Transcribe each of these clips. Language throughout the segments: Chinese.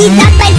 chiquita,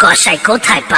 个帅哥太白